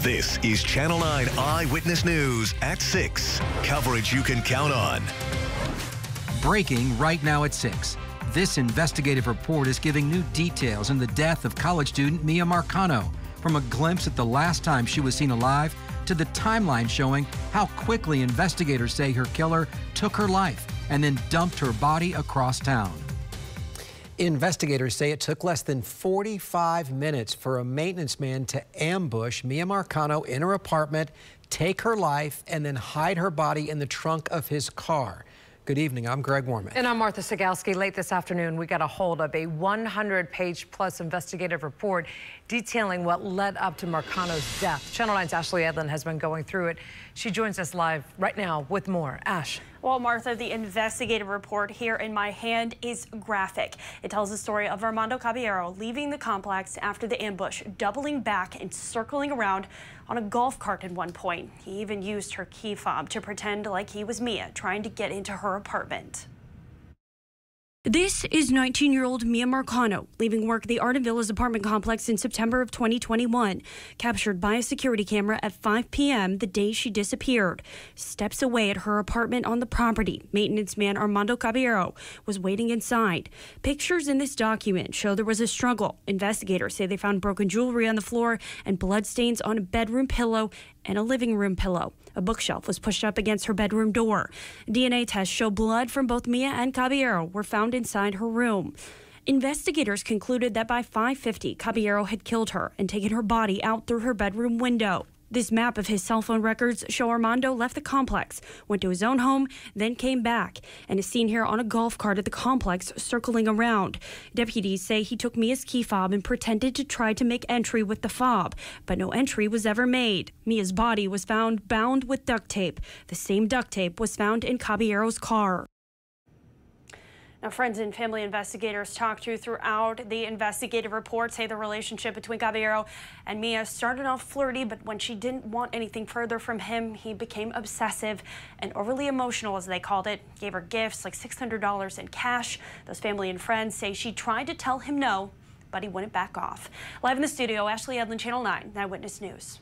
This is Channel 9 Eyewitness News at 6. Coverage you can count on. Breaking right now at 6. This investigative report is giving new details in the death of college student Miya Marcano. From a glimpse at the last time she was seen alive to the timeline showing how quickly investigators say her killer took her life and then dumped her body across town. Investigators say it took less than 45 minutes for a maintenance man to ambush Miya Marcano in her apartment, take her life, and then hide her body in the trunk of his car. Good evening. I'm Greg Warmoth. And I'm Martha Sugalski. Late this afternoon, we got a hold of a 100-page plus investigative report detailing what led up to Marcano's death. Channel 9's Ashley Edlund has been going through it. She joins us live right now with more. Ash. Well, Martha, the investigative report here in my hand is graphic. It tells the story of Armando Caballero leaving the complex after the ambush, doubling back and circling around on a golf cart at one point. He even used her key fob to pretend like he was Miya, trying to get into her apartment. This is 19 year old Miya Marcano leaving work at the Arden Villas apartment complex in September of 2021, captured by a security camera at 5 p.m. the day she disappeared. Steps away at her apartment on the property, maintenance man Armando Caballero was waiting inside. Pictures in this document show there was a struggle. Investigators say they found broken jewelry on the floor and bloodstains on a bedroom pillow and a living room pillow. A bookshelf was pushed up against her bedroom door. DNA tests show blood from both Miya and Caballero were found inside her room. Investigators concluded that by 5:50, Caballero had killed her and taken her body out through her bedroom window. This map of his cell phone records show Armando left the complex, went to his own home, then came back, and is seen here on a golf cart at the complex circling around. Deputies say he took Miya's key fob and pretended to try to make entry with the fob, but no entry was ever made. Miya's body was found bound with duct tape. The same duct tape was found in Caballero's car. Now, friends and family investigators talked to throughout the investigative report say the relationship between Caballero and Miya started off flirty, but when she didn't want anything further from him, he became obsessive and overly emotional, as they called it. Gave her gifts like $600 in cash. Those family and friends say she tried to tell him no, but he wouldn't back off. Live in the studio, Ashley Edlund, Channel 9, Eyewitness News.